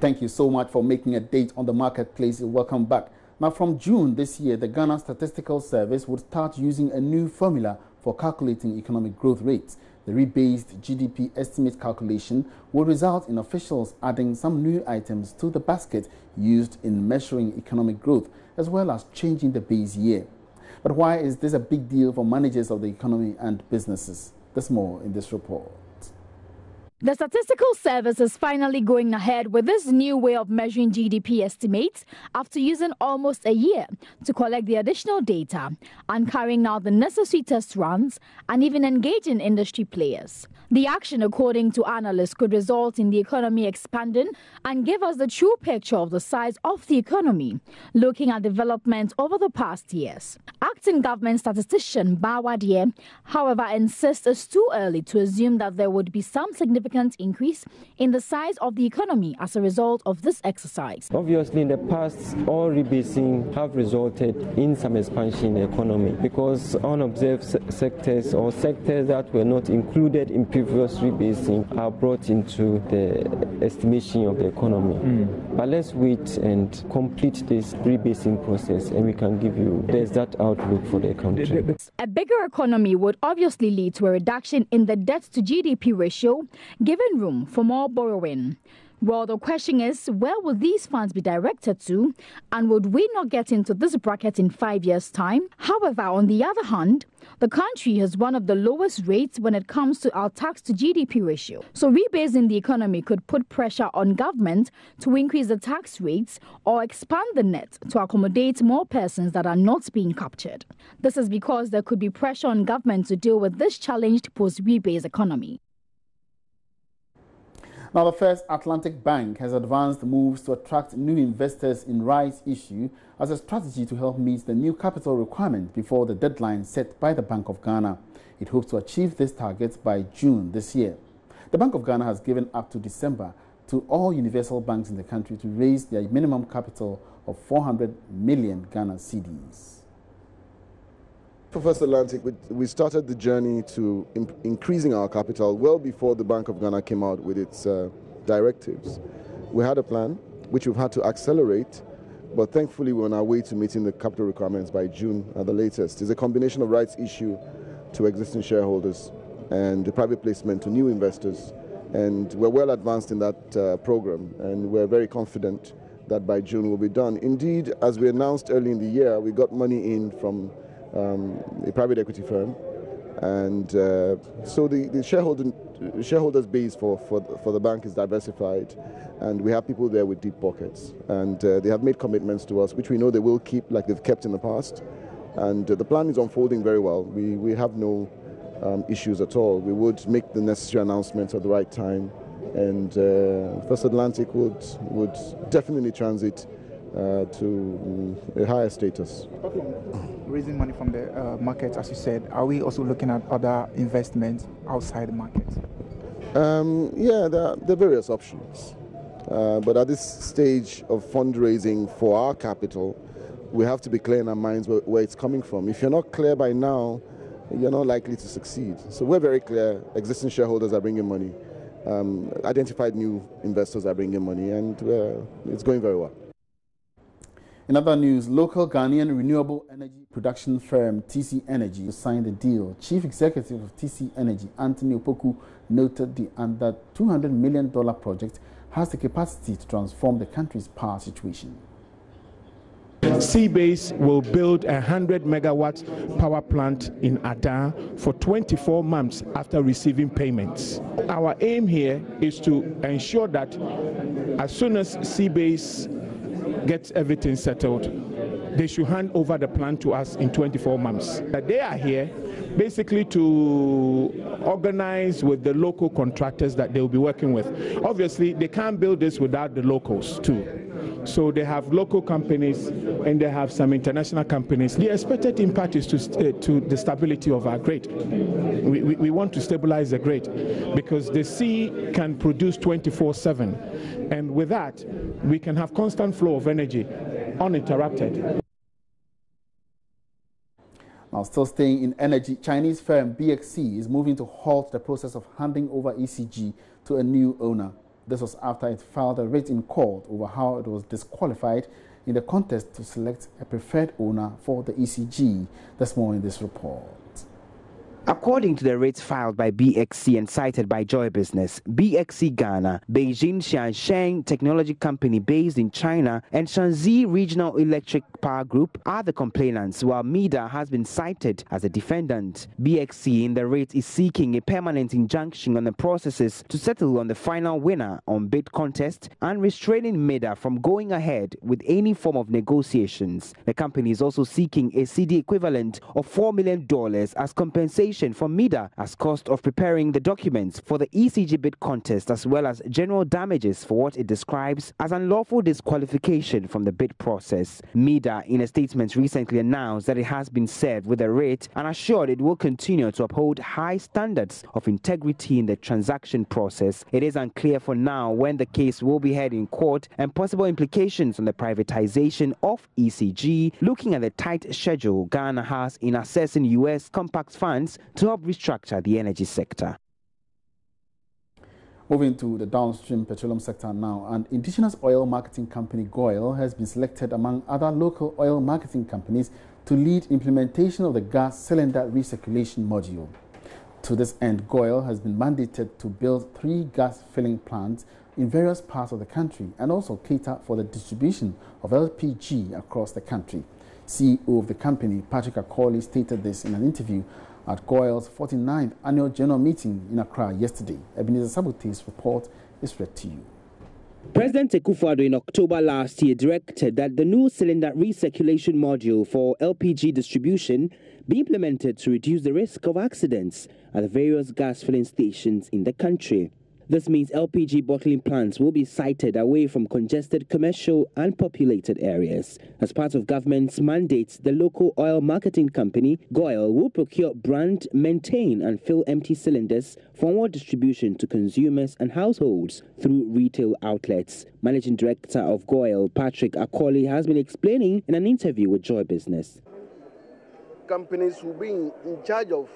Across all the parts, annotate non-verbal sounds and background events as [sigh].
Thank you so much for making a date on the marketplace. Welcome back. Now, from June this year, the Ghana Statistical Service would start using a new formula for calculating economic growth rates. The rebased GDP estimate calculation will result in officials adding some new items to the basket used in measuring economic growth, as well as changing the base year. But why is this a big deal for managers of the economy and businesses? There's more in this report. The Statistical Service is finally going ahead with this new way of measuring GDP estimates after using almost a year to collect the additional data and carrying out the necessary test runs and even engaging industry players. The action, according to analysts, could result in the economy expanding and give us the true picture of the size of the economy, looking at development over the past years. Acting government statistician Baah Wadieh, however, insists it's too early to assume that there would be some significant significant increase in the size of the economy as a result of this exercise. Obviously, in the past, all rebasing have resulted in some expansion in the economy because unobserved sectors or sectors that were not included in previous rebasing are brought into the estimation of the economy. Mm. But let's wait and complete this rebasing process and we can give you the exact outlook for the country. A bigger economy would obviously lead to a reduction in the debt to GDP ratio giving room for more borrowing. Well, the question is, where will these funds be directed to? And would we not get into this bracket in five years' time? However, on the other hand, the country has one of the lowest rates when it comes to our tax to GDP ratio. So, rebasing the economy could put pressure on government to increase the tax rates or expand the net to accommodate more persons that are not being captured. This is because there could be pressure on government to deal with this challenged post rebase economy. Now, the First Atlantic Bank has advanced moves to attract new investors in rights issue as a strategy to help meet the new capital requirement before the deadline set by the Bank of Ghana. It hopes to achieve this target by June this year. The Bank of Ghana has given up to December to all universal banks in the country to raise their minimum capital of 400 million Ghana cedis. For First Atlantic, we started the journey to increasing our capital well before the Bank of Ghana came out with its uh, directives. We had a plan which we've had to accelerate, but thankfully we're on our way to meeting the capital requirements by June at the latest. It's a combination of rights issue to existing shareholders and the private placement to new investors. And we're well advanced in that uh, program, and we're very confident that by June we'll be done. Indeed, as we announced early in the year, we got money in from um, a private equity firm. And uh, so the, the shareholder, shareholders base for, for, for the bank is diversified, and we have people there with deep pockets. And uh, they have made commitments to us, which we know they will keep like they've kept in the past. And uh, the plan is unfolding very well. We, we have no um, issues at all. We would make the necessary announcements at the right time, and uh, First Atlantic would, would definitely transit uh, to a higher status. Okay. Raising money from the uh, market, as you said, are we also looking at other investments outside the market? Um, yeah, there are, there are, various options. Uh, but at this stage of fundraising for our capital, we have to be clear in our minds where, where it's coming from. If you're not clear by now, you're not likely to succeed. So we're very clear. Existing shareholders are bringing money. Um, identified new investors are bringing money, and uh, it's going very well. In other news, local Ghanaian renewable energy production firm TC Energy signed a deal. Chief Executive of TC Energy, Anthony Opoku, noted the under $200 million project has the capacity to transform the country's power situation. Seabased will build a 100 megawatt power plant in Ada for 24 months after receiving payments. Our aim here is to ensure that as soon as Seabased gets everything settled, they should hand over the plan to us in 24 months. They are here basically to organize with the local contractors that they will be working with. Obviously, they can't build this without the locals too. So they have local companies and they have some international companies. The expected impact is to, uh, to the stability of our grid. We, we, we want to stabilize the grid because the sea can produce 24 7. And with that, we can have constant flow of energy uninterrupted. Now, still staying in energy, Chinese firm BXC is moving to halt the process of handing over ECG to a new owner. This was after it filed a writ in court over how it was disqualified in the contest to select a preferred owner for the ECG. There's more in this report. According to the rates filed by BXC and cited by Joy Business, BXC Ghana, Beijing Xiansheng Technology Company based in China, and Shanxi Regional Electric Power Group are the complainants, while MIDA has been cited as a defendant. BXC in the rate is seeking a permanent injunction on the processes to settle on the final winner on bid contest and restraining MIDA from going ahead with any form of negotiations. The company is also seeking a cedi equivalent of $4 million as compensation compensation from MIDA as cost of preparing the documents for the ECG bid contest as well as general damages for what it describes as unlawful disqualification from the bid process. MIDA in a statement recently announced that it has been served with a writ and assured it will continue to uphold high standards of integrity in the transaction process. It is unclear for now when the case will be heard in court and possible implications on the privatization of ECG. Looking at the tight schedule Ghana has in assessing U.S. compact funds to help restructure the energy sector. Moving to the downstream petroleum sector now, an indigenous oil marketing company, GOIL, has been selected among other local oil marketing companies to lead implementation of the gas cylinder recirculation module. To this end, GOIL has been mandated to build three gas filling plants in various parts of the country and also cater for the distribution of LPG across the country. CEO of the company, Patrick Akorli, stated this in an interview at GOIL's 49th annual general meeting in Accra yesterday. Ebenezer Sabute's report is read to you. President Akufo-Addo in October last year directed that the new cylinder recirculation module for LPG distribution be implemented to reduce the risk of accidents at the various gas filling stations in the country. This means LPG bottling plants will be sited away from congested commercial and populated areas. As part of government's mandates, the local oil marketing company, GOIL, will procure, brand, maintain, and fill empty cylinders for more distribution to consumers and households through retail outlets. Managing Director of GOIL, Patrick Akorli, has been explaining in an interview with Joy Business. Companies will be in charge of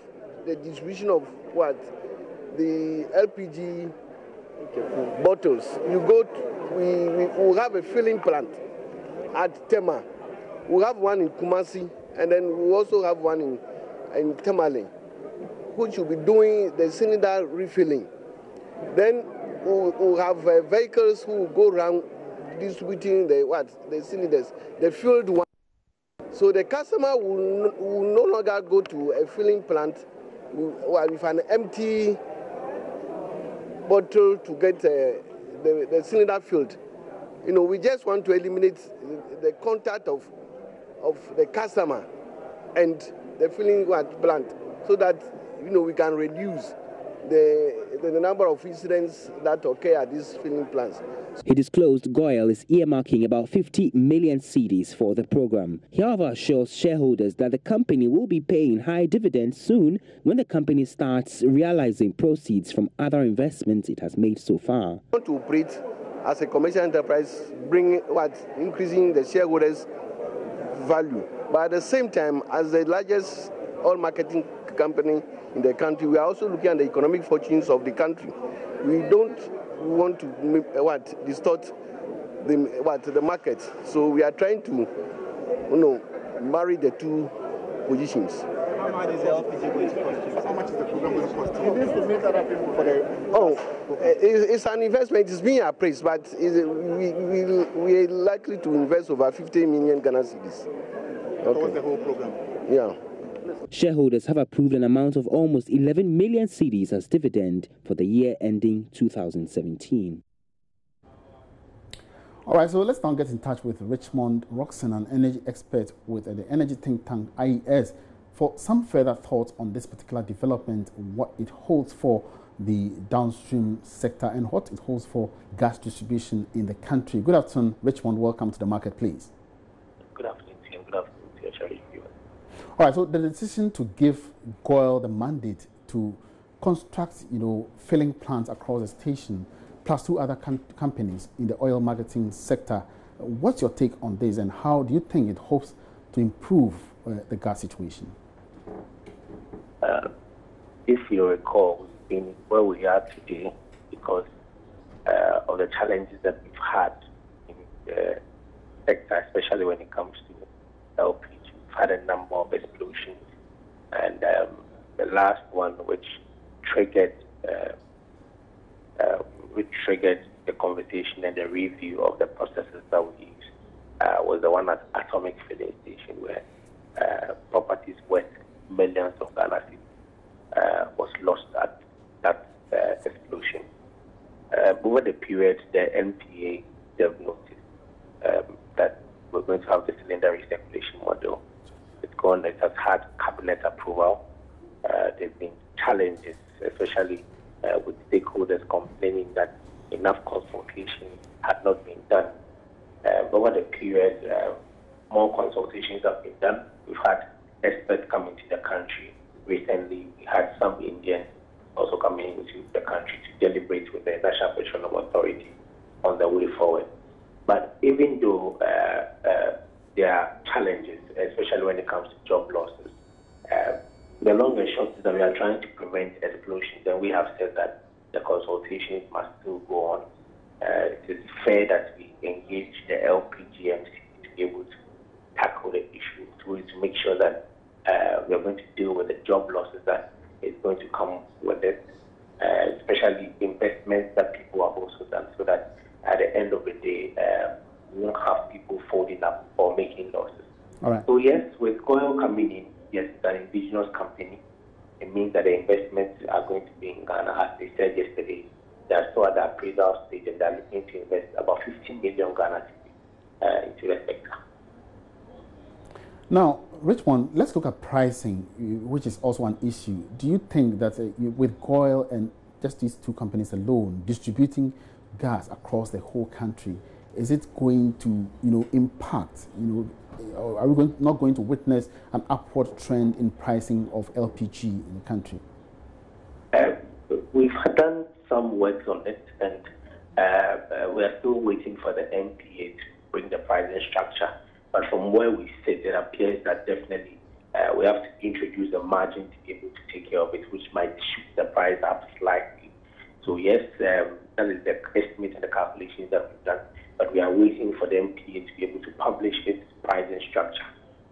the distribution of what? The LPG bottles. You go, to, we, we will have a filling plant at Tema. We have one in Kumasi, and then we also have one in, in Tamale, which will be doing the cylinder refilling. Then we'll, we'll have uh, vehicles who go around distributing the what the cylinders, the filled one. So the customer will, will no longer go to a filling plant with an empty bottle to get uh, the, the cylinder filled. You know, we just want to eliminate the contact of, of the customer and the filling plant so that, you know, we can reduce the, the, the, number of incidents that occur at these filling plants. He disclosed GOIL is earmarking about 50 million cedis for the program. He, however, assures shareholders that the company will be paying high dividends soon when the company starts realizing proceeds from other investments it has made so far. We want to operate as a commercial enterprise, bring what increasing the shareholders' value, but at the same time, as the largest oil marketing company in the country. We are also looking at the economic fortunes of the country. We don't want to eh, what distort the what the market. So we are trying to you know marry the two positions. How much is the LPG going to cost How much is the program going to cost you? It is to make that happen for the. Oh, eh, it's an investment. It's being appraised, but we we we are likely to invest over 50 million Ghana cedis. Okay. What's the whole program? Yeah. Shareholders have approved an amount of almost 11 million cedis as dividend for the year ending 2017. All right, so let's now get in touch with Richmond Rockson, an energy expert with the energy think tank IES, for some further thoughts on this particular development, what it holds for the downstream sector and what it holds for gas distribution in the country. Good afternoon, Richmond. Welcome to the market, please. Good afternoon, Tim. Good afternoon, Cherry. All right, so the decision to give GOIL the mandate to construct, you know, filling plants across the station, plus two other com companies in the oil marketing sector. What's your take on this, and how do you think it hopes to improve uh, the gas situation? Uh, if you recall, in where we are today, because uh, of the challenges that we've had in the sector, especially when it comes to LPG. Had a number of explosions, and um, the last one, which triggered uh, uh, which triggered the conversation and the review of the processes that we use, uh, was the one at Atomic Filling Station, where uh, properties worth millions of Ghana uh, was lost at that uh, explosion. Over the period, the NPA they've noticed um, that we're going to have the cylinder model. It's has had cabinet approval. Uh, there's been challenges, especially uh, with stakeholders complaining that enough consultation had not been done. Uh, over the period, uh, more consultations have been done. We've had experts coming to the country. Recently, we had some Indians also coming into the country to deliberate with the National Petroleum Authority on the way forward. But even though uh, uh, there are challenges, especially when it comes to job losses, uh, the long and short is that we are trying to prevent explosions, and we have said that the consultations must still go on. Uh, it is fair that we engage the LPGMC to be able to tackle the issue, to, to make sure that uh, we are going to deal with the job losses that is going to come with it, uh, especially investments that people have also done, so that at the end of the day, uh, we won't have people folding up or making losses. All right. So yes, with Goil coming in, yes, it's an indigenous company. It means that the investments are going to be in Ghana, as they said yesterday. They are still at the appraisal stage and they're looking to invest about 15 million Ghana uh, into the sector. Now, Richmond, let's look at pricing, which is also an issue. Do you think that uh, with Goil and just these two companies alone distributing gas across the whole country, is it going to, you know, impact, you know, are we going, not going to witness an upward trend in pricing of LPG in the country? Uh, we've done some work on it, and uh, we are still waiting for the NPA to bring the pricing structure. But from where we sit, it appears that definitely uh, we have to introduce a margin to be able to take care of it, which might shoot the price up slightly. So yes, um, that is the estimate and the calculations that we've done but we are waiting for the NPA to be able to publish its pricing structure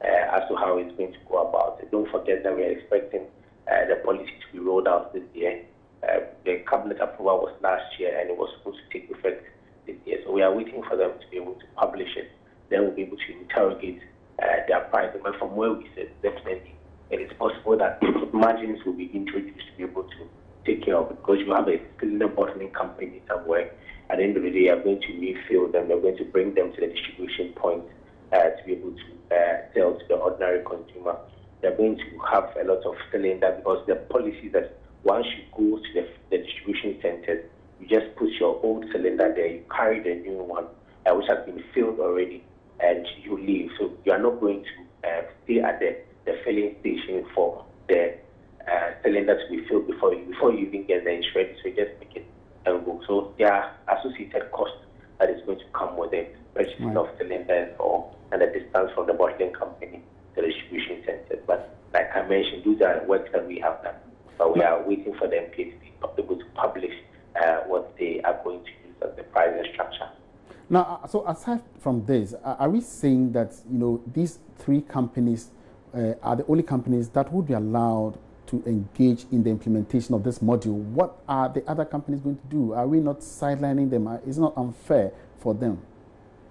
uh, as to how it's going to go about it. Don't forget that we are expecting uh, the policy to be rolled out this year. Uh, the cabinet approval was last year and it was supposed to take effect this year. So we are waiting for them to be able to publish it. Then we'll be able to interrogate uh, their pricing. But from where we sit, definitely it is possible that [clears throat] margins will be introduced to be able to take care of it because you have a cylinder bottling company somewhere at the end of the day, are going to refill them. They're going to bring them to the distribution point uh, to be able to uh, sell to the ordinary consumer. They're going to have a lot of cylinder because the policy that once you go to the, the distribution centers, you just put your old cylinder there, you carry the new one, uh, which has been filled already, and you leave. So you are not going to uh, stay at the, the filling station for the uh, cylinder to be filled before you, before you even get the insurance. So just make it and go. So there are associated costs that is going to come with it, purchasing right. of cylinders or and the distance from the bottling company to the distribution centers. But like I mentioned, those are works that we have done. But we are waiting for the them to be able to publish uh, what they are going to use as the pricing structure. Now, uh, so aside from this, are we saying that you know these three companies uh, are the only companies that would be allowed to engage in the implementation of this module, what are the other companies going to do? Are we not sidelining them? Is it not unfair for them?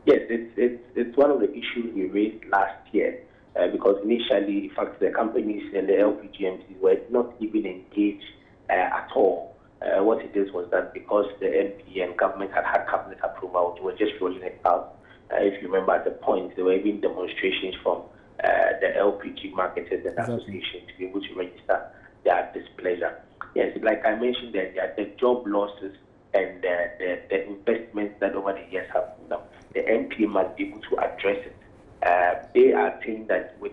Yes, it's, it's, it's one of the issues we raised last year uh, because initially, in fact, the companies and the LPGMCs were not even engaged uh, at all. Uh, what it is was that because the NP and government had had cabinet approval, they were just rolling it out. Uh, if you remember at the point, there were even demonstrations from the LPG marketers and exactly. association to be able to register their displeasure. Yes, like I mentioned, there the job losses and the, the, investments that over the years have done. The NPA must be able to address it. Uh, they are saying that with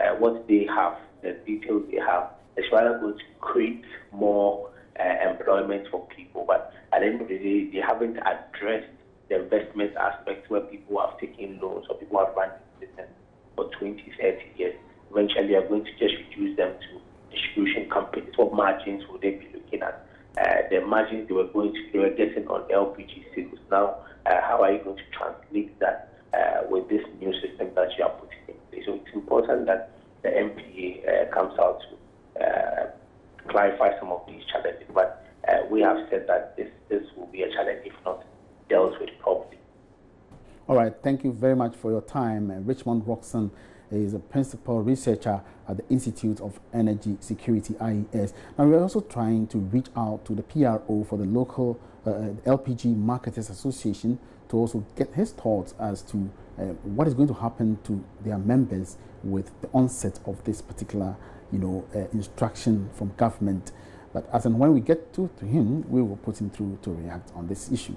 uh, what they have, the details they have, it's rather going to create more uh, employment for people. But at the end of the day, they haven't addressed the investment aspect where people have taken loans or people have run business for 20, 30 years. Eventually, are going to just reduce them to distribution companies. What margins would they be looking at? uh, the margins they were going to, they were getting on LPG sales. Now, uh, how are you going to translate that uh, with this new system that you are putting in place? So it's important that the NPA uh, comes out to uh, clarify some of these challenges. But uh, we have said that this, this will be a challenge if not dealt with properly. All right, thank you very much for your time. Richmond Rockson is a principal researcher at the Institute of Energy Security, IES. Now, we're also trying to reach out to the PRO for the local uh, LPG Marketers Association to also get his thoughts as to uh, what is going to happen to their members with the onset of this particular, you know, uh, instruction from government. But as and when we get to, to him, we will put him through to react on this issue.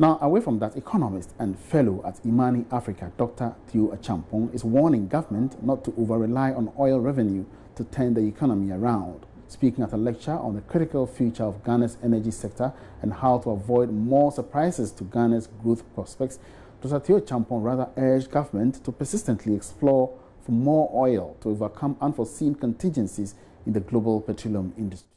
Now, away from that, economist and fellow at Imani Africa, Dr. Theo Acheampong, is warning government not to over-rely on oil revenue to turn the economy around. Speaking at a lecture on the critical future of Ghana's energy sector and how to avoid more surprises to Ghana's growth prospects, Dr. Theo Acheampong rather urged government to persistently explore for more oil to overcome unforeseen contingencies in the global petroleum industry.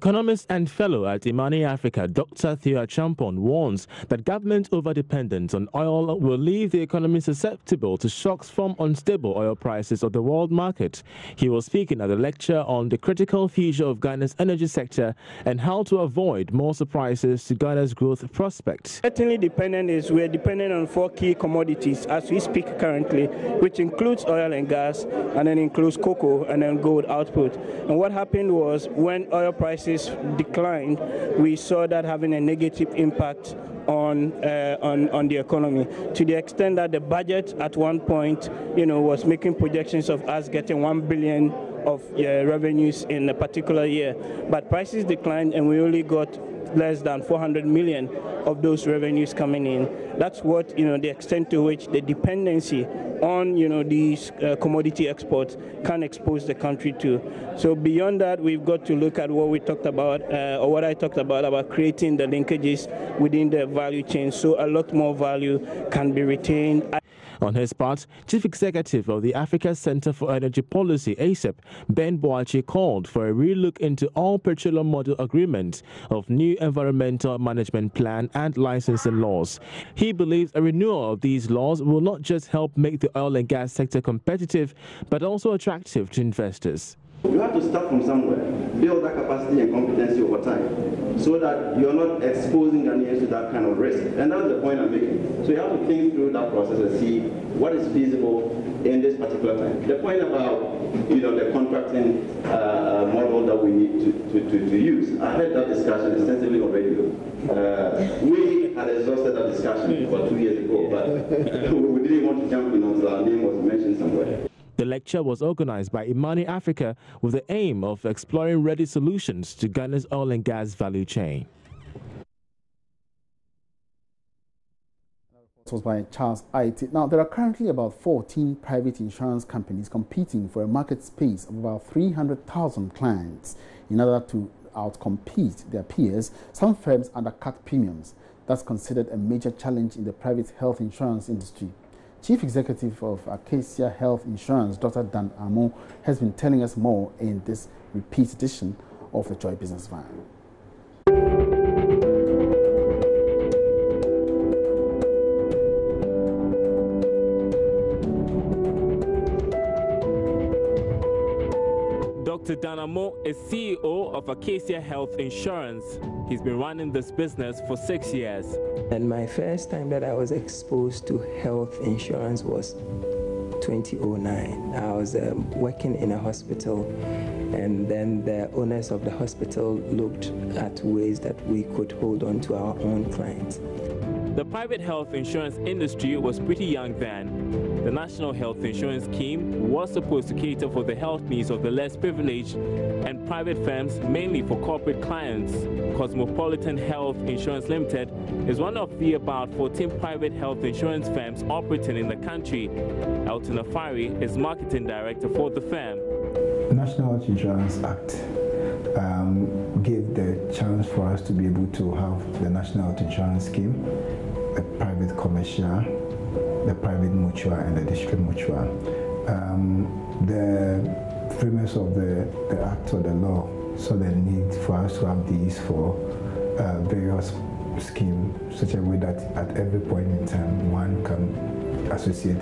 Economist and fellow at Imani Africa, Dr. Theo Acheampong warns that government overdependence on oil will leave the economy susceptible to shocks from unstable oil prices of the world market. He was speaking at a lecture on the critical future of Ghana's energy sector and how to avoid more surprises to Ghana's growth prospects. Certainly dependent is we're dependent on four key commodities as we speak currently, which includes oil and gas, and then includes cocoa and then gold output. And what happened was when oil prices prices declined, we saw that having a negative impact on, uh, on, on the economy to the extent that the budget at one point, you know, was making projections of us getting 1 billion of uh, revenues in a particular year. But prices declined and we only got less than 400 million of those revenues coming in. That's what, you know, the extent to which the dependency on, you know, these uh, commodity exports can expose the country to. So beyond that, we've got to look at what we talked about, uh, or what I talked about, about creating the linkages within the value chain so a lot more value can be retained. On his part, Chief Executive of the Africa Center for Energy Policy, ACEP, Ben Boakye, called for a relook into all petroleum model agreements of new environmental management plan and licensing laws. He believes a renewal of these laws will not just help make the oil and gas sector competitive, but also attractive to investors. You have to start from somewhere, build that capacity and competency over time, so that you're not exposing Ghanaians to that kind of risk. And that's the point I'm making. So you have to think through that process and see what is feasible in this particular time. The point about you know the contracting uh, model that we need to, to, to, to, use, I had that discussion extensively already. Uh, we had exhausted that discussion about two years ago, but [laughs] we didn't want to jump in until our name was mentioned somewhere. The lecture was organized by Imani Africa with the aim of exploring ready solutions to Ghana's oil and gas value chain. was by Charles It. Now, there are currently about 14 private insurance companies competing for a market space of about 300,000 clients. In order to outcompete their peers, some firms undercut premiums. That's considered a major challenge in the private health insurance industry. Chief Executive of Acacia Health Insurance, Dr. Dan Amo, has been telling us more in this repeat edition of the Joy Business Van. Dan Amo is CEO of Acacia Health Insurance. He's been running this business for six years. And my first time that I was exposed to health insurance was 2009. I was um, working in a hospital, and then the owners of the hospital looked at ways that we could hold on to our own clients. The private health insurance industry was pretty young then. The National Health Insurance Scheme was supposed to cater for the health needs of the less privileged and private firms, mainly for corporate clients. Cosmopolitan Health Insurance Limited is one of the about 14 private health insurance firms operating in the country. Elton Afari is marketing director for the firm. The National Health Insurance Act um, gave the chance for us to be able to have the National Health Insurance Scheme, the private commercial, the private mutual, and the district mutual. Um, the premise of the, the act or the law saw the need for us to have these for uh, various schemes, such a way that at every point in time one can associate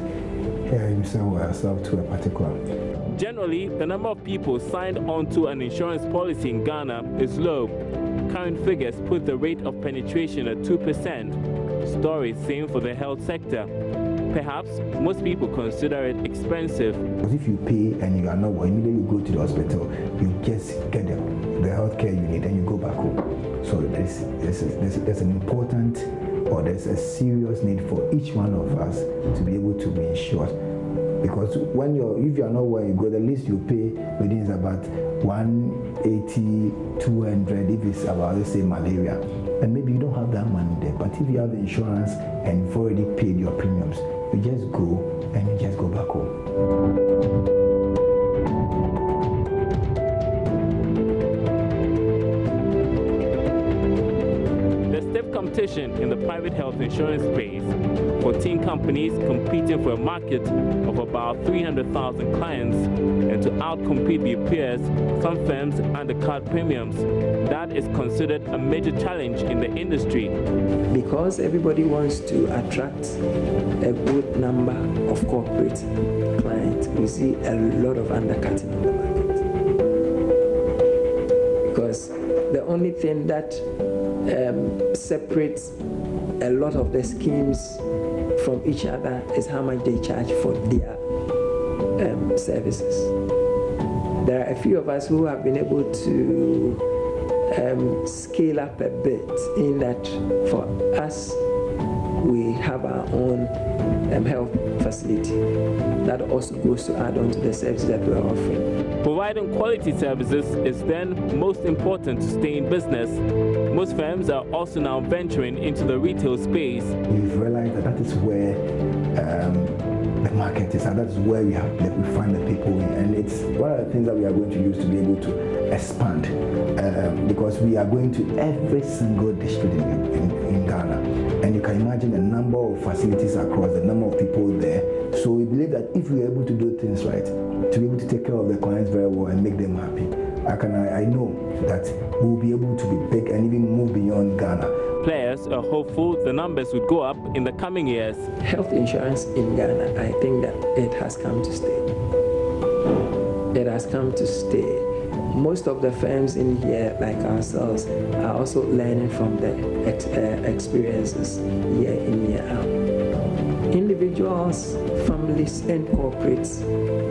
himself or herself to a particular. Generally, the number of people signed onto an insurance policy in Ghana is low. Current figures put the rate of penetration at 2%. Stories same for the health sector. Perhaps most people consider it expensive. But if you pay and you are not well, immediately you go to the hospital, you just get the, the health care you need and you go back home. So there's, there's, there's, there's an important or there's a serious need for each one of us to be able to be insured. Because when you're, if you're not where you go, the least you pay within is about 180, 200 if it's about, let's say, malaria. And maybe you don't have that money there. But if you have insurance and you've already paid your premiums, you just go and you just go back home. Competition in the private health insurance space. 14 companies competing for a market of about 300,000 clients and to outcompete their peers, some firms undercut premiums. That is considered a major challenge in the industry. Because everybody wants to attract a good number of corporate clients, we see a lot of undercutting on the market. Because the only thing that um, separates a lot of the schemes from each other is how much they charge for their um, services. There are a few of us who have been able to um, scale up a bit in that for us we have our own um, health facility that also goes to add on to the services that we're offering. Providing quality services is then most important to stay in business. Most firms are also now venturing into the retail space. We've realized that that is where um, the market is, and that's where we have we find the people in. And it's one of the things that we are going to use to be able to expand, um, because we are going to every single district in, and you can imagine the number of facilities across, the number of people there. So we believe that if we are able to do things right, to be able to take care of the clients very well and make them happy. I can I, I know that we'll be able to be big and even move beyond Ghana. Players are hopeful the numbers would go up in the coming years. Health insurance in Ghana, I think that it has come to stay. It has come to stay. Most of the firms in here, like ourselves, are also learning from the ex uh, experiences year in, year out. Individuals, families, and corporates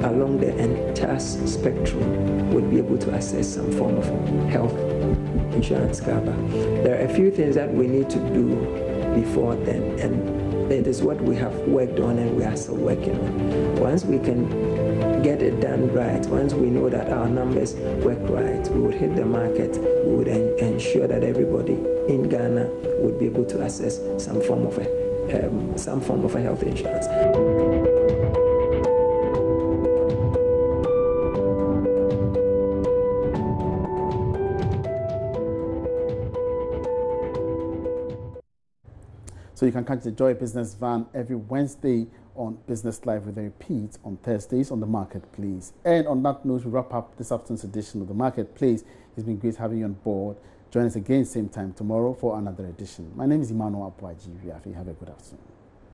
along the entire spectrum would be able to access some form of health insurance cover. There are a few things that we need to do before then, and it is what we have worked on and we are still working on. Once we can get it done right, once we know that our numbers work right, we would hit the market, we would en ensure that everybody in Ghana would be able to access some form of a um, some form of a health insurance. So you can catch the Joy Business Van every Wednesday on Business Live with a repeat on Thursdays on the Marketplace. And on that note, we wrap up this afternoon's edition of the Marketplace. It's been great having you on board. Join us again same time tomorrow for another edition. My name is Emmanuel Apwaji. Have a good afternoon.